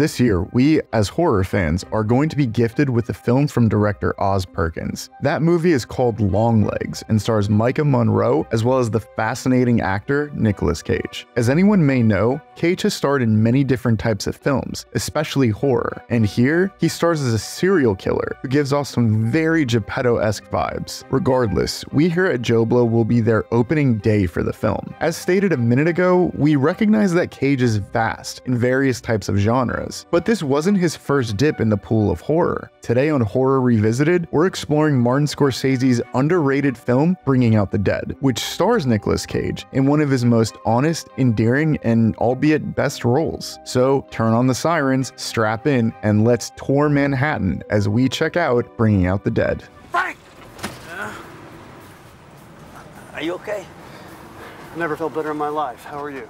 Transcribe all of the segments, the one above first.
This year, we, as horror fans, are going to be gifted with a film from director Oz Perkins. That movie is called Longlegs and stars Maika Monroe as well as the fascinating actor Nicolas Cage. As anyone may know, Cage has starred in many different types of films, especially horror, and here he stars as a serial killer who gives off some very Geppetto-esque vibes. Regardless, we here at JoBlo will be their opening day for the film. As stated a minute ago, we recognize that Cage is vast in various types of genres, but this wasn't his first dip in the pool of horror. Today on Horror Revisited, we're exploring Martin Scorsese's underrated film Bringing Out the Dead, which stars Nicolas Cage in one of his most honest, endearing, and albeit best roles. So turn on the sirens, strap in, and let's tour Manhattan as we check out Bringing Out the Dead. Frank! Uh, are you okay? I never felt better in my life. How are you?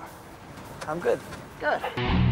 I'm good. Good.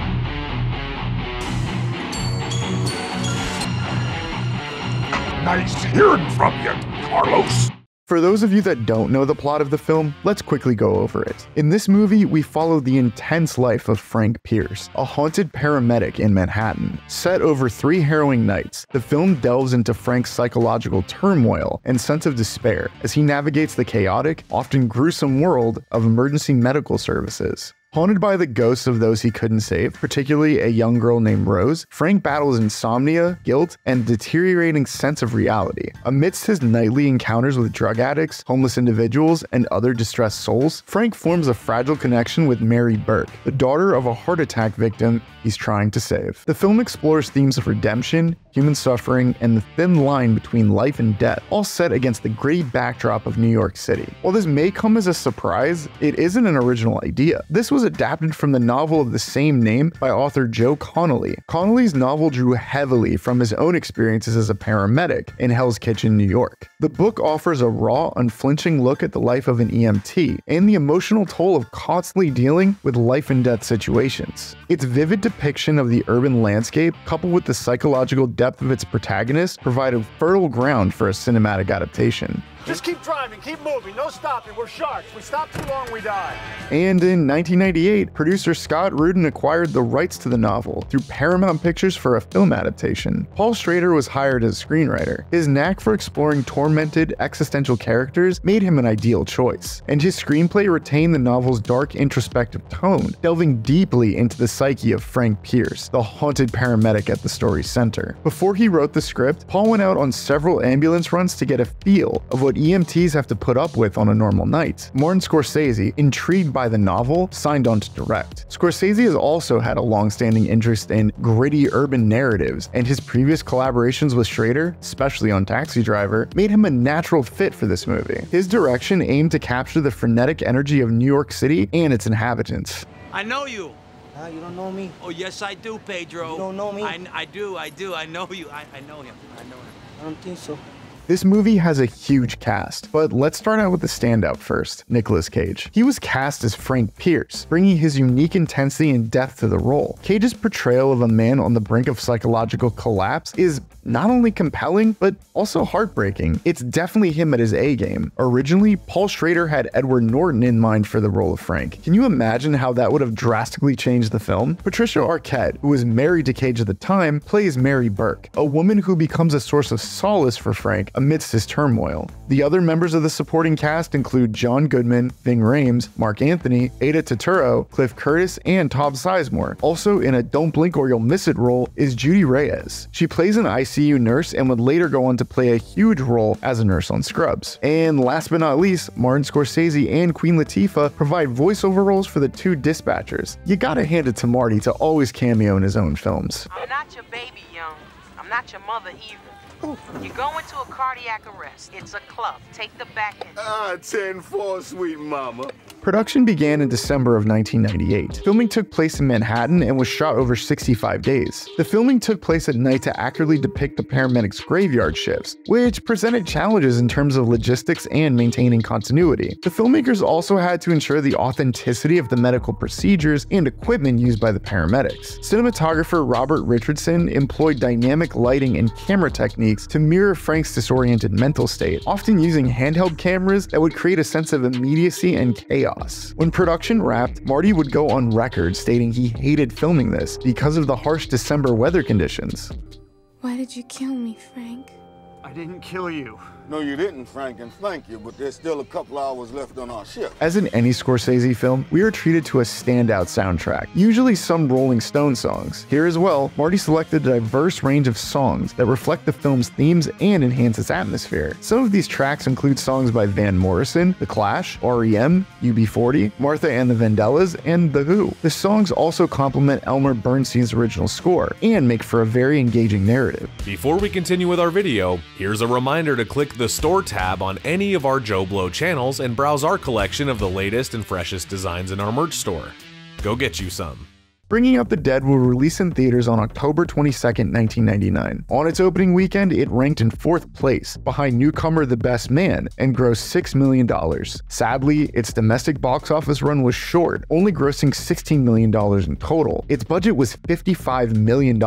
Nice hearing from you, Carlos. For those of you that don't know the plot of the film, let's quickly go over it. In this movie, we follow the intense life of Frank Pierce, a haunted paramedic in Manhattan. Set over three harrowing nights, the film delves into Frank's psychological turmoil and sense of despair as he navigates the chaotic, often gruesome world of emergency medical services. Haunted by the ghosts of those he couldn't save, particularly a young girl named Rose, Frank battles insomnia, guilt, and deteriorating sense of reality. Amidst his nightly encounters with drug addicts, homeless individuals, and other distressed souls, Frank forms a fragile connection with Mary Burke, the daughter of a heart attack victim he's trying to save. The film explores themes of redemption, human suffering, and the thin line between life and death, all set against the gritty backdrop of New York City. While this may come as a surprise, it isn't an original idea. This was adapted from the novel of the same name by author Joe Connelly. Connelly's novel drew heavily from his own experiences as a paramedic in Hell's Kitchen, New York. The book offers a raw, unflinching look at the life of an EMT and the emotional toll of constantly dealing with life and death situations. Its vivid depiction of the urban landscape, coupled with the psychological depth of its protagonist, provided fertile ground for a cinematic adaptation. Just keep driving, keep moving, no stopping. We're sharks. We stop too long, we die. And in 1998, producer Scott Rudin acquired the rights to the novel through Paramount Pictures for a film adaptation. Paul Schrader was hired as screenwriter. His knack for exploring tormented, existential characters made him an ideal choice, and his screenplay retained the novel's dark, introspective tone, delving deeply into the psyche of Frank Pierce, the haunted paramedic at the story's center. Before he wrote the script, Paul went out on several ambulance runs to get a feel of what EMTs have to put up with on a normal night. Martin Scorsese, intrigued by the novel, signed on to direct. Scorsese has also had a long-standing interest in gritty urban narratives, and his previous collaborations with Schrader, especially on Taxi Driver, made him a natural fit for this movie. His direction aimed to capture the frenetic energy of New York City and its inhabitants. I know you. Ah, you don't know me? Oh, yes, I do, Pedro. You don't know me? I, I do, I do. I know you. I, I know him. I know him. I don't think so. This movie has a huge cast, but let's start out with the standout first, Nicolas Cage. He was cast as Frank Pierce, bringing his unique intensity and depth to the role. Cage's portrayal of a man on the brink of psychological collapse is not only compelling, but also heartbreaking. It's definitely him at his A game. Originally, Paul Schrader had Edward Norton in mind for the role of Frank. Can you imagine how that would have drastically changed the film? Patricia Arquette, who was married to Cage at the time, plays Mary Burke, a woman who becomes a source of solace for Frank amidst his turmoil. The other members of the supporting cast include John Goodman, Ving Rhames, Marc Anthony, Aida Turturro, Cliff Curtis, and Tom Sizemore. Also in a Don't Blink or You'll Miss It role is Judy Reyes. She plays an ICU nurse and would later go on to play a huge role as a nurse on Scrubs. And last but not least, Martin Scorsese and Queen Latifah provide voiceover roles for the two dispatchers. You gotta hand it to Marty to always cameo in his own films. I'm not your baby, young. I'm not your mother either. You go into a cardiac arrest. It's a club. Take the back end. Ah, 10-4, sweet mama. Production began in December of 1998. Filming took place in Manhattan and was shot over 65 days. The filming took place at night to accurately depict the paramedics' graveyard shifts, which presented challenges in terms of logistics and maintaining continuity. The filmmakers also had to ensure the authenticity of the medical procedures and equipment used by the paramedics. Cinematographer Robert Richardson employed dynamic lighting and camera techniques to mirror Frank's disoriented mental state, often using handheld cameras that would create a sense of immediacy and chaos chaos. When production wrapped, Marty would go on record stating he hated filming this because of the harsh December weather conditions. Why did you kill me, Frank? I didn't kill you. No, you didn't, Frank, and thank you, but there's still a couple hours left on our ship. As in any Scorsese film, we are treated to a standout soundtrack, usually some Rolling Stone songs. Here as well, Marty selected a diverse range of songs that reflect the film's themes and enhance its atmosphere. Some of these tracks include songs by Van Morrison, The Clash, REM, UB40, Martha and the Vandellas, and The Who. The songs also complement Elmer Bernstein's original score and make for a very engaging narrative. Before we continue with our video, here's a reminder to click the store tab on any of our Joe Blow channels and browse our collection of the latest and freshest designs in our merch store. Go get you some. Bringing Up the Dead will release in theaters on October 22, 1999. On its opening weekend, it ranked in fourth place, behind newcomer The Best Man, and grossed $6 million. Sadly, its domestic box office run was short, only grossing $16 million in total. Its budget was $55 million,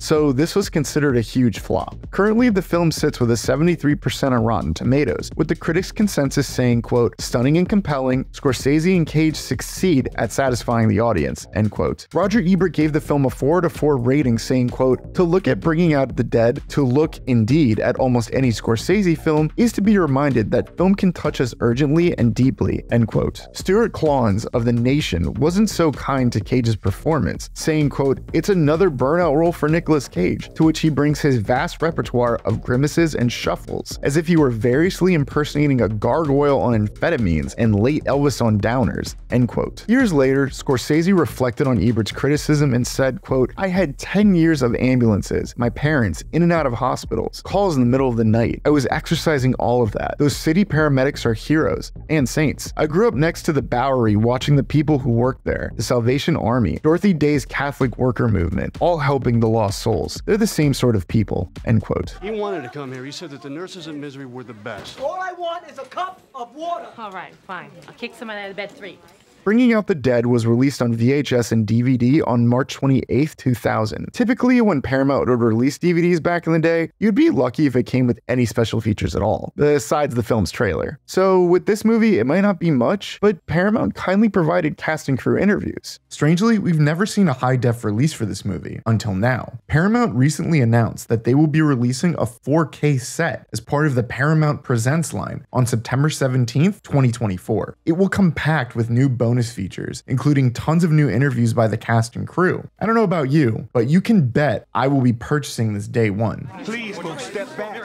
so this was considered a huge flop. Currently, the film sits with a 73% on Rotten Tomatoes, with the critics' consensus saying, quote, stunning and compelling, Scorsese and Cage succeed at satisfying the audience, end quote. Roger Ebert gave the film a 4 to 4 rating, saying, quote, To look at Bringing Out the Dead, to look indeed at almost any Scorsese film, is to be reminded that film can touch us urgently and deeply, end quote. Stuart Klawans of The Nation wasn't so kind to Cage's performance, saying, quote, It's another burnout role for Nicolas Cage, to which he brings his vast repertoire of grimaces and shuffles, as if he were variously impersonating a gargoyle on amphetamines and late Elvis on downers, end quote. Years later, Scorsese reflected on Ebert's criticism and said, quote, I had 10 years of ambulances, my parents, in and out of hospitals, calls in the middle of the night. I was exercising all of that. Those city paramedics are heroes and saints. I grew up next to the Bowery watching the people who worked there, the Salvation Army, Dorothy Day's Catholic worker movement, all helping the lost souls. They're the same sort of people, end quote. He wanted to come here. He said that the nurses in misery were the best. All I want is a cup of water. All right, fine. I'll kick someone out of bed three. Bringing Out the Dead was released on VHS and DVD on March 28, 2000. Typically, when Paramount would release DVDs back in the day, you'd be lucky if it came with any special features at all, besides the film's trailer. So, with this movie, it might not be much, but Paramount kindly provided cast and crew interviews. Strangely, we've never seen a high def release for this movie until now. Paramount recently announced that they will be releasing a 4K set as part of the Paramount Presents line on September 17th, 2024. It will come packed with new bonus features, including tons of new interviews by the cast and crew. I don't know about you, but you can bet I will be purchasing this day one. Please, folks, step back.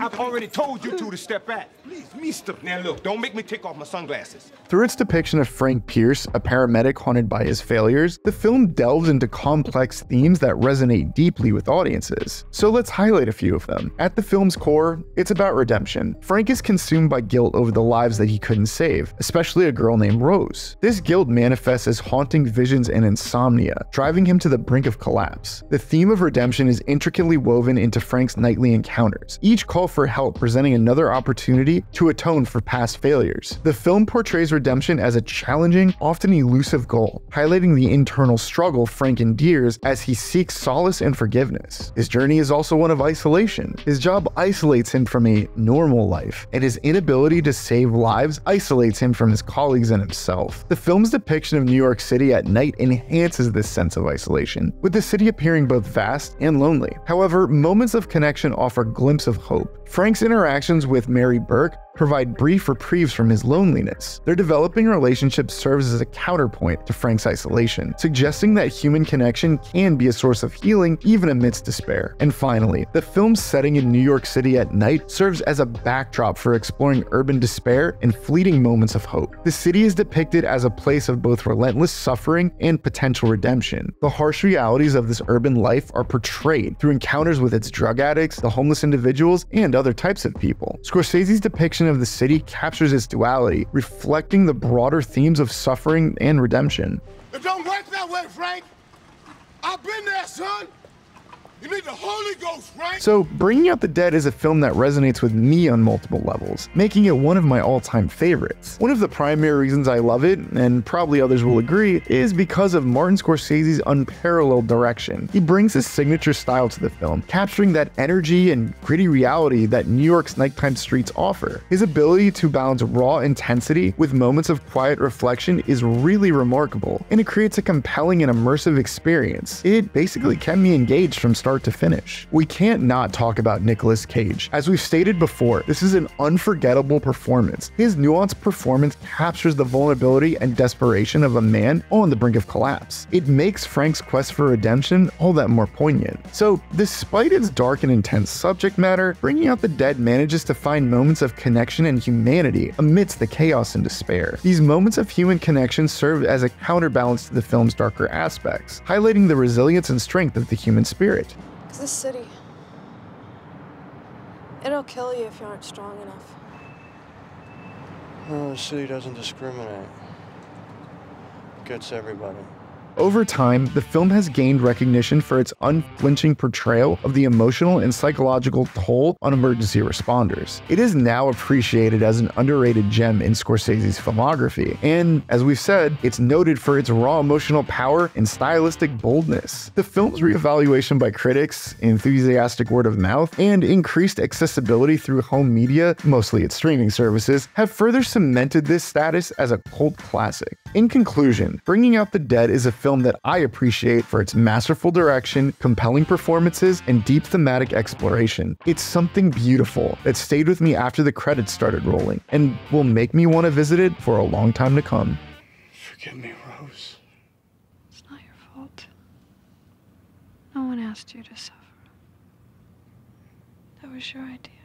I've already told you two to step back. Please, mister. Now, look, don't make me take off my sunglasses. Through its depiction of Frank Pierce, a paramedic haunted by his failures, the film delves into complex themes that resonate deeply with audiences. So let's highlight a few of them. At the film's core, it's about redemption. Frank is consumed by guilt over the lives that he couldn't save, especially a girl named Rose. This guilt manifests as haunting visions and insomnia, driving him to the brink of collapse. The theme of redemption is intricately woven into Frank's nightly encounters, each call for help presenting another opportunity to atone for past failures. The film portrays redemption as a challenging, often elusive goal, highlighting the internal struggle Frank endures as he seeks solace and forgiveness. His journey is also one of isolation. His job isolates him from a normal life, and his inability to save lives isolates him from his colleagues and himself. The film's depiction of New York City at night enhances this sense of isolation, with the city appearing both vast and lonely. However, moments of connection offer glimpse of hope. Frank's interactions with Mary Burke work provide brief reprieves from his loneliness. Their developing relationship serves as a counterpoint to Frank's isolation, suggesting that human connection can be a source of healing even amidst despair. And finally, the film's setting in New York City at night serves as a backdrop for exploring urban despair and fleeting moments of hope. The city is depicted as a place of both relentless suffering and potential redemption. The harsh realities of this urban life are portrayed through encounters with its drug addicts, the homeless individuals, and other types of people. Scorsese's depiction of the city captures its duality, reflecting the broader themes of suffering and redemption. It don't work that way, Frank. I've been there, son. You need the Holy Ghost, right? So, Bringing Out the Dead is a film that resonates with me on multiple levels, making it one of my all time favorites. One of the primary reasons I love it, and probably others will agree, is because of Martin Scorsese's unparalleled direction. He brings his signature style to the film, capturing that energy and gritty reality that New York's nighttime streets offer. His ability to balance raw intensity with moments of quiet reflection is really remarkable, and it creates a compelling and immersive experience. It basically kept me engaged from start start to finish. We can't not talk about Nicolas Cage. As we've stated before, this is an unforgettable performance. His nuanced performance captures the vulnerability and desperation of a man on the brink of collapse. It makes Frank's quest for redemption all that more poignant. So, despite its dark and intense subject matter, Bringing Out the Dead manages to find moments of connection and humanity amidst the chaos and despair. These moments of human connection serve as a counterbalance to the film's darker aspects, highlighting the resilience and strength of the human spirit. This city. It'll kill you if you aren't strong enough. No, the city doesn't discriminate. It gets everybody. Over time, the film has gained recognition for its unflinching portrayal of the emotional and psychological toll on emergency responders. It is now appreciated as an underrated gem in Scorsese's filmography, and as we've said, it's noted for its raw emotional power and stylistic boldness. The film's reevaluation by critics, enthusiastic word of mouth, and increased accessibility through home media, mostly its streaming services, have further cemented this status as a cult classic. In conclusion, Bringing Out the Dead is a film that I appreciate for its masterful direction, compelling performances, and deep thematic exploration. It's something beautiful that stayed with me after the credits started rolling and will make me want to visit it for a long time to come. Forgive me, Rose. It's not your fault. No one asked you to suffer. That was your idea.